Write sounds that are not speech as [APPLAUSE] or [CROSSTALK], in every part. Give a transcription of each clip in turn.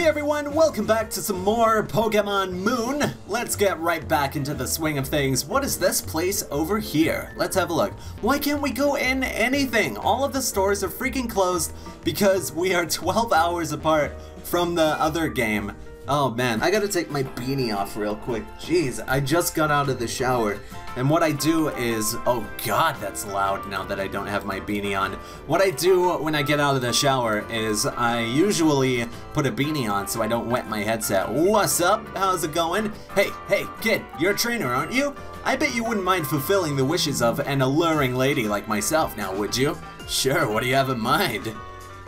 Hey everyone, welcome back to some more Pokemon Moon. Let's get right back into the swing of things. What is this place over here? Let's have a look. Why can't we go in anything? All of the stores are freaking closed because we are [LAUGHS] 12 hours apart from the other game. Oh man, I gotta take my beanie off real quick. Jeez, I just got out of the shower. And what I do is, oh god, that's loud now that I don't have my beanie on. What I do when I get out of the shower is I usually put a beanie on so I don't wet my headset. What's up? How's it going? Hey, hey, kid, you're a trainer, aren't you? I bet you wouldn't mind fulfilling the wishes of an alluring lady like myself now, would you? Sure, what do you have in mind?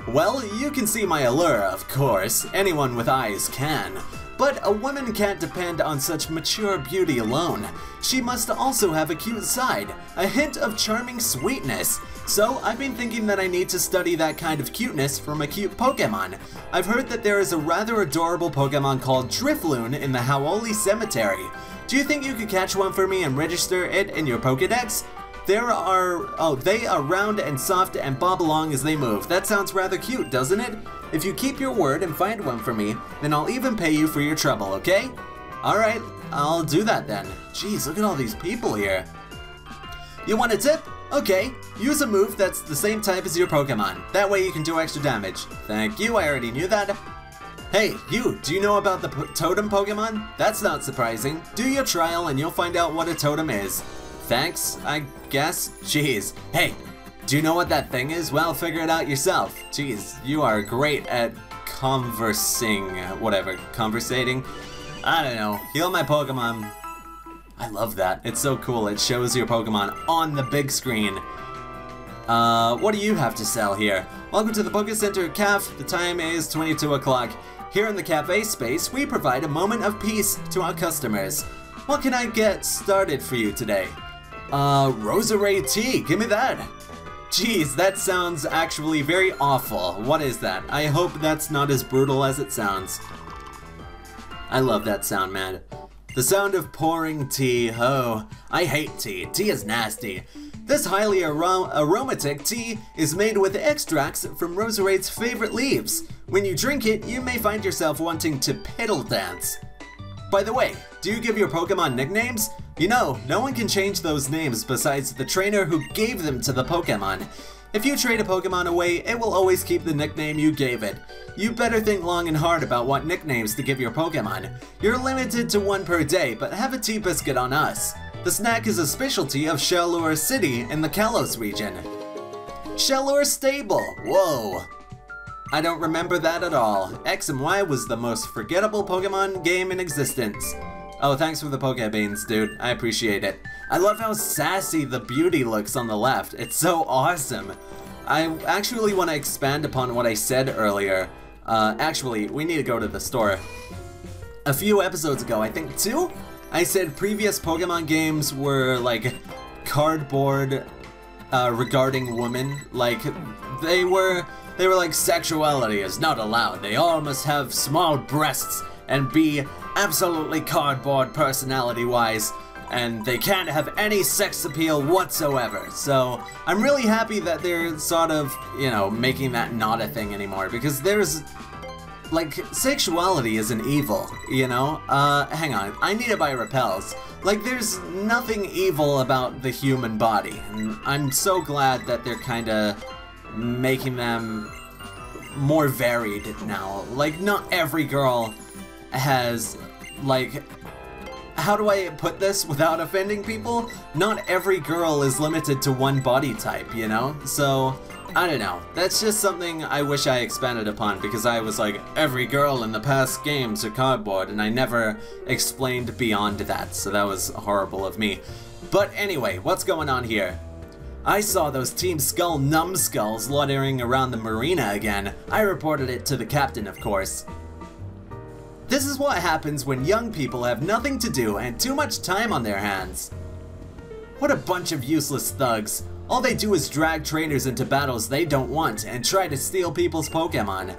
Well, you can see my allure, of course. Anyone with eyes can. But a woman can't depend on such mature beauty alone. She must also have a cute side, a hint of charming sweetness. So I've been thinking that I need to study that kind of cuteness from a cute Pokemon. I've heard that there is a rather adorable Pokemon called Drifloon in the Hau'oli Cemetery. Do you think you could catch one for me and register it in your Pokedex? There are, oh, they are round and soft and bob along as they move. That sounds rather cute, doesn't it? If you keep your word and find one for me, then I'll even pay you for your trouble, okay? Alright, I'll do that then. Jeez, look at all these people here. You want a tip? Okay, use a move that's the same type as your Pokemon. That way you can do extra damage. Thank you, I already knew that. Hey, you, do you know about the totem Pokemon? That's not surprising. Do your trial and you'll find out what a totem is. Thanks, I guess? Jeez. Hey, do you know what that thing is? Well, figure it out yourself. Jeez, you are great at conversing, whatever, conversating? I don't know. Heal my Pokemon. I love that. It's so cool. It shows your Pokemon on the big screen. Uh, what do you have to sell here? Welcome to the Poke Center CAF. The time is 22 o'clock. Here in the cafe space, we provide a moment of peace to our customers. What can I get started for you today? Uh, Roserade tea, give me that. Jeez, that sounds actually very awful. What is that? I hope that's not as brutal as it sounds. I love that sound, man. The sound of pouring tea. Oh, I hate tea. Tea is nasty. This highly arom aromatic tea is made with extracts from Roserade's favorite leaves. When you drink it, you may find yourself wanting to Petal Dance. By the way, do you give your Pokemon nicknames? You know, no one can change those names besides the trainer who gave them to the Pokemon. If you trade a Pokemon away, it will always keep the nickname you gave it. You better think long and hard about what nicknames to give your Pokemon. You're limited to one per day, but have a tea biscuit on us. The snack is a specialty of Shalour City in the Kalos region. Shalour Stable, whoa. I don't remember that at all. X and Y was the most forgettable Pokemon game in existence. Oh, thanks for the Poke Beans, dude. I appreciate it. I love how sassy the beauty looks on the left. It's so awesome. I actually want to expand upon what I said earlier. Uh, actually, we need to go to the store. A few episodes ago, I think two, I said previous Pokemon games were like cardboard uh, regarding women. Like, they were, they were like sexuality is not allowed. They all must have small breasts and be absolutely cardboard personality-wise, and they can't have any sex appeal whatsoever. So I'm really happy that they're sort of, you know, making that not a thing anymore, because there's like, sexuality is an evil, you know? Uh, hang on, I need to buy repels. Like, there's nothing evil about the human body, and I'm so glad that they're kinda making them more varied now. Like, not every girl has, like, how do I put this without offending people? Not every girl is limited to one body type, you know? So, I don't know. That's just something I wish I expanded upon because I was like, every girl in the past games are cardboard, and I never explained beyond that, so that was horrible of me. But anyway, what's going on here? I saw those Team Skull numbskulls loitering around the marina again. I reported it to the captain, of course. This is what happens when young people have nothing to do and too much time on their hands. What a bunch of useless thugs. All they do is drag trainers into battles they don't want and try to steal people's Pokemon.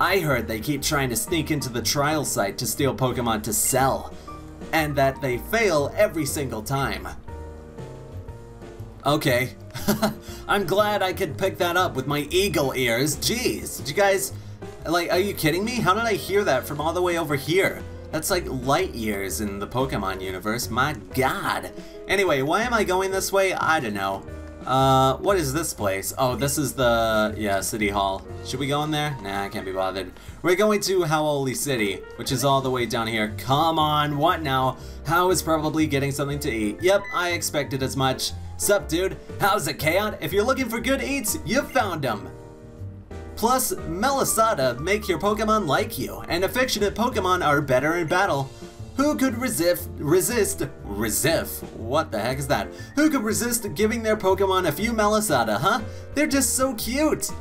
I heard they keep trying to sneak into the trial site to steal Pokemon to sell, and that they fail every single time. Okay, [LAUGHS] I'm glad I could pick that up with my eagle ears. Jeez, did you guys Like, are you kidding me? How did I hear that from all the way over here? That's like light years in the Pokemon universe, my god. Anyway, why am I going this way? I don't know. Uh, what is this place? Oh, this is the, yeah, City Hall. Should we go in there? Nah, I can't be bothered. We're going to Hau'oli City, which is all the way down here. Come on, what now? Hau is probably getting something to eat. Yep, I expected as much. Sup, dude? How's it, Chaot? If you're looking for good eats, you found them. Plus, Malasada make your Pokemon like you, and affectionate Pokemon are better in battle. Who could resist, resist, resist, what the heck is that? Who could resist giving their Pokemon a few Malasada, huh? They're just so cute!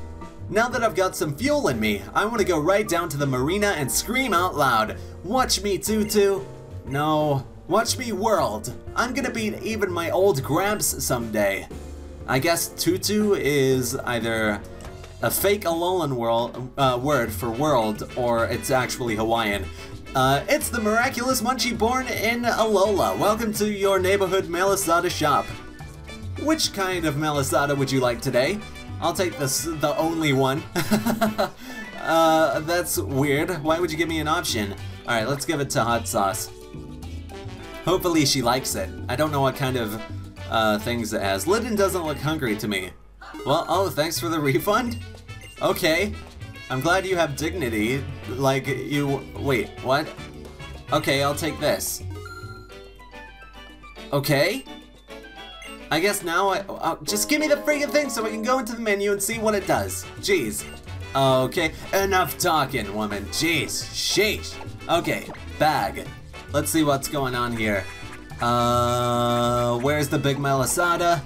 Now that I've got some fuel in me, I want to go right down to the marina and scream out loud, Watch me, Tutu! No, watch me, World! I'm gonna beat even my old Gramps someday. I guess Tutu is either a fake Alolan world, uh, word for world, or it's actually Hawaiian. Uh, it's the miraculous Munchie born in Alola. Welcome to your neighborhood Malasada shop. Which kind of Malasada would you like today? I'll take this, the only one. [LAUGHS] uh, that's weird. Why would you give me an option? Alright, let's give it to Hot Sauce. Hopefully she likes it. I don't know what kind of uh, things it has. Litten doesn't look hungry to me. Well, oh, thanks for the refund? Okay, I'm glad you have dignity. Like, you... Wait, what? Okay, I'll take this. Okay? I guess now I... Uh, just give me the freaking thing so I can go into the menu and see what it does. Jeez. Okay, enough talking, woman. Jeez. Sheesh. Okay, bag. Let's see what's going on here. Uh, where's the big Malasada?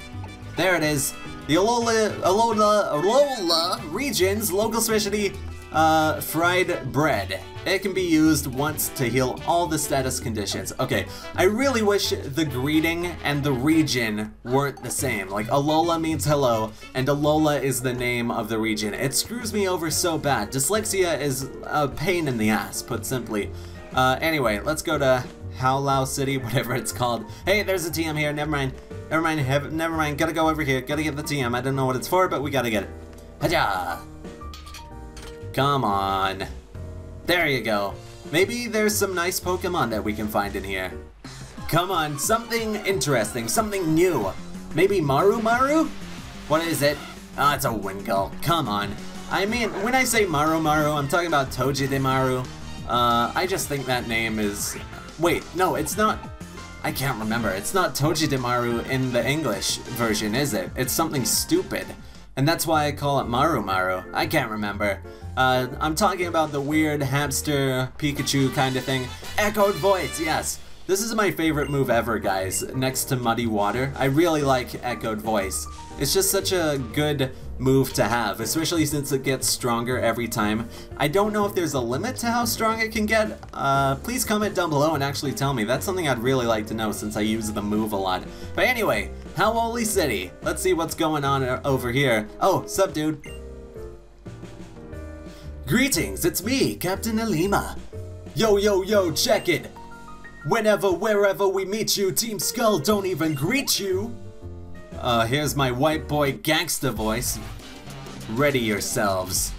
There it is. The Alola, Alola, Alola region's local specialty, uh, fried bread. It can be used once to heal all the status conditions. Okay, I really wish the greeting and the region weren't the same. Like, Alola means hello, and Alola is the name of the region. It screws me over so bad. Dyslexia is a pain in the ass, put simply. Uh, anyway, let's go to Howlau City, [LAUGHS] whatever it's called. Hey, there's a TM here, never mind. Never mind, have, never mind, gotta go over here, gotta get the TM. I don't know what it's for, but we gotta get it. Haja! Come on. There you go. Maybe there's some nice Pokemon that we can find in here. Come on, something interesting, something new. Maybe Maru Maru? What is it? Ah, oh, it's a Wingull. Come on. I mean, when I say Maru Maru, I'm talking about Togedemaru. Uh, I just think that name is... Wait, no, it's not I can't remember. It's not Togedemaru in the English version, is it? It's something stupid. And that's why I call it Maru Maru. I can't remember. Uh, I'm talking about the weird hamster Pikachu kind of thing. Echoed voice, yes. This is my favorite move ever, guys, next to Muddy Water. I really like Echoed Voice. It's just such a good move to have, especially since it gets stronger every time. I don't know if there's a limit to how strong it can get. Uh, please comment down below and actually tell me. That's something I'd really like to know since I use the move a lot. But anyway, Hau'oli City. Let's see what's going on over here. Oh, sup dude. Greetings, it's me, Captain Ilima. Yo, yo, yo, check it. Whenever, wherever we meet you, Team Skull don't even greet you! Uh, here's my white boy gangsta voice. Ready yourselves.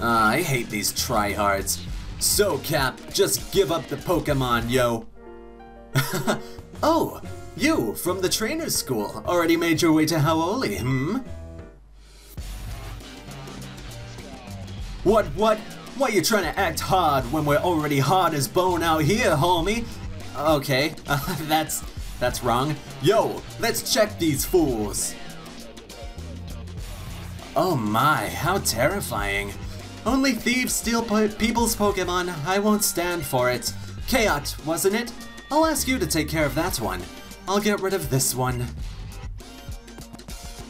Uh, I hate these tryhards. So, Cap, just give up the Pokemon, yo. [LAUGHS] oh, you, from the trainer's school, already made your way to Hau'oli, hmm? What, what? Why you trying to act hard when we're already hard as bone out here, homie? Okay, [LAUGHS] that's that's wrong. Yo, let's check these fools. Oh my, how terrifying. Only thieves steal po people's Pokemon. I won't stand for it. Chaot, wasn't it? I'll ask you to take care of that one. I'll get rid of this one.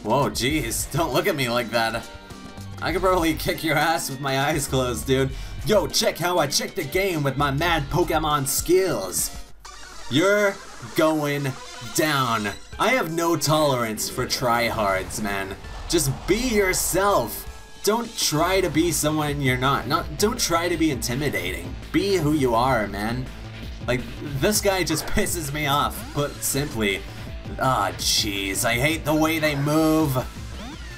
Whoa, jeez, don't look at me like that. I could probably kick your ass with my eyes closed, dude. Yo, check how I check the game with my mad Pokemon skills. You're going down. I have no tolerance for tryhards, man. Just be yourself. Don't try to be someone you're not. Not don't try to be intimidating. Be who you are, man. Like this guy just [LAUGHS] pisses me off, put simply. Ah, oh, jeez, I hate the way they move.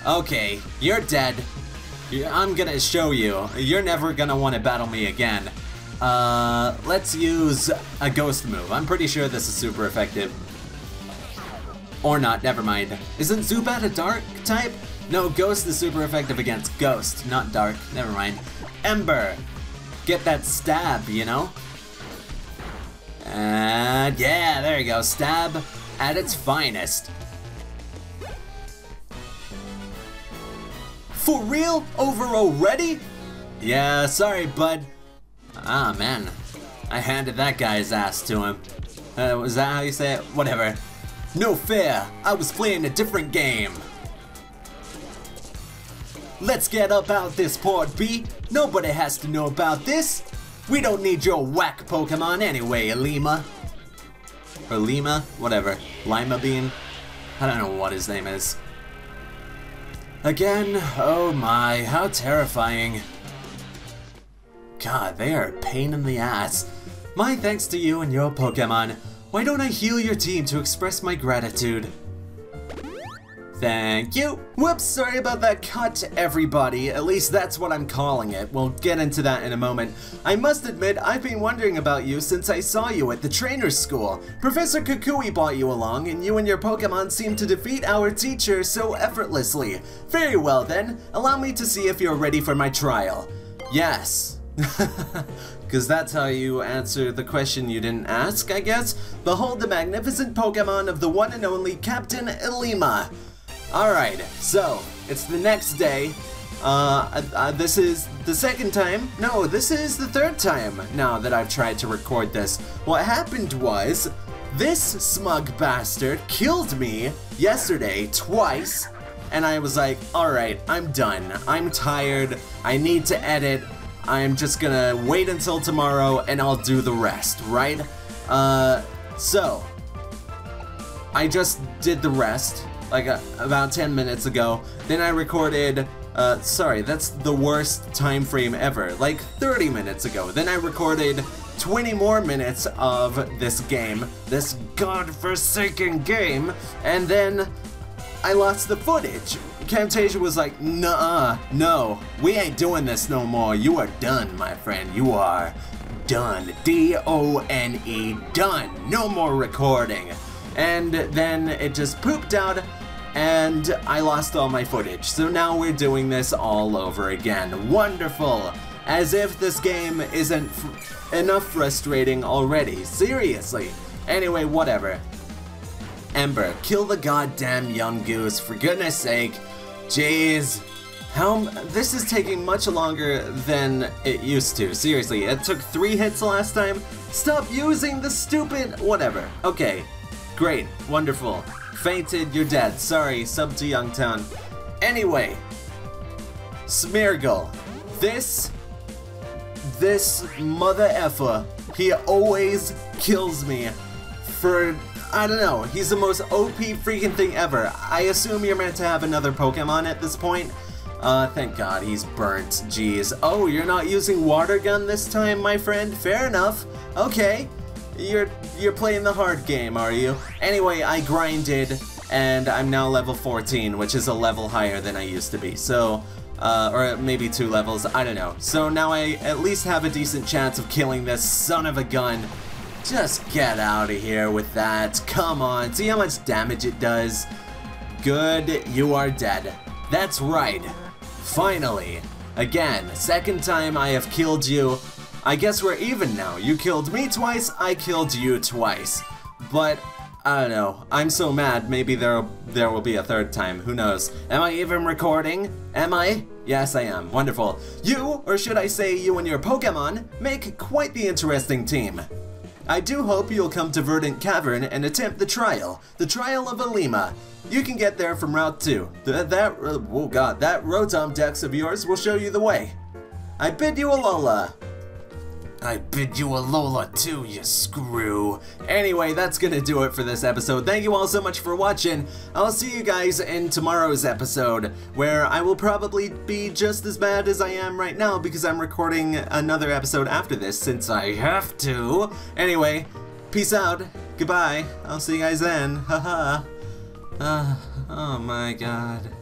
Okay, you're dead. I'm gonna show you. You're never gonna want to battle me again. Uh, let's use a ghost move. I'm pretty sure this is super effective. Or not, never mind. Isn't Zubat a dark type? No, Ghost is super effective against Ghost, not Dark. Never mind. Ember. Get that stab, you know? And yeah, there you go. Stab at its finest. For real? Over already? Yeah, sorry, bud. Ah, man. I handed that guy's ass to him. Uh, was that how you say it? Whatever. No fair. I was playing a different game. Let's get about this part, B. Nobody has to know about this. We don't need your whack Pokemon anyway, Ilima. Or Lima? Whatever. Lima Bean? I don't know what his name is. Again? Oh my, how terrifying. God, they are a pain in the ass. My thanks to you and your Pokemon. Why don't I heal your team to express my gratitude? Thank you. Whoops, sorry about that cut, everybody. At least that's what I'm calling it. We'll get into that in a moment. I must admit, I've been wondering about you since I saw you at the trainer's school. Professor Kukui brought you along, and you and your Pokemon seem to defeat our teacher so effortlessly. Very well then, allow me to see if you're ready for my trial. Yes. [LAUGHS] Because that's how you answer the question you didn't ask, I guess? Behold the magnificent Pokemon of the one and only Captain Ilima. Alright, so, it's the next day. Uh, uh, this is the second time. No, this is the third time now that I've tried to record this. What happened was, this smug bastard killed me yesterday twice, and I was like, alright, I'm done. I'm tired. I need to edit. I'm just gonna wait until tomorrow and I'll do the rest, right? Uh, so, I just did the rest, like uh, about 10 minutes ago. Then I recorded, uh, sorry, that's the worst time frame ever, like 30 minutes ago. Then I recorded 20 more minutes of this game, this godforsaken game, and then I lost the footage. Camtasia was like, nah, -uh, no, we ain't doing this no more. You are done, my friend. You are done. D-O-N-E, done. No more recording. And then it just pooped out and I lost all my footage. So now we're doing this all over again. Wonderful. As if this game isn't enough frustrating already. Seriously. Anyway, whatever. Ember, kill the goddamn Yungoos, for goodness sake. Jeez. How, this is taking much longer than it used to. Seriously, it took three hits last time. Stop using the stupid, whatever. Okay, great, wonderful. Fainted, you're dead. Sorry, sub to Youngtown. Anyway, Smeargle. This, this mother effer, he always kills me for I don't know, he's the most OP freaking thing ever. I assume you're meant to have another Pokemon at this point. Uh, thank god he's burnt, jeez. Oh, you're not using Water Gun this time, my friend? Fair enough. Okay. You're, you're playing the hard game, are you? Anyway, I grinded, and I'm now level 14, which is a level higher than I used to be, so... Uh, or maybe two levels, I don't know. So now I at least have a decent chance of killing this son of a gun just get out of here with that. Come on, see how much damage it does? Good, you are dead. That's right. Finally. Again, second time I have killed you. I guess we're even now. You killed me twice, I killed you twice. But, I don't know. I'm so mad, maybe there, there will be a third time. Who knows? Am I even recording? Am I? Yes, I am. Wonderful. You, or should I say you and your Pokemon, make quite the interesting team. I do hope you'll come to Verdant Cavern and attempt the trial, the trial of Ilima. You can get there from Route 2. That, that, oh god, that Rotom Dex of yours will show you the way. I bid you a Alola. I bid you Alola too, you screw. Anyway, that's gonna do it for this episode. Thank you all so much for watching. I'll see you guys in tomorrow's episode, where I will probably be just as bad as I am right now because I'm recording another episode after this since I have to. Anyway, peace out. Goodbye. I'll see you guys then. Haha. uh, oh my god.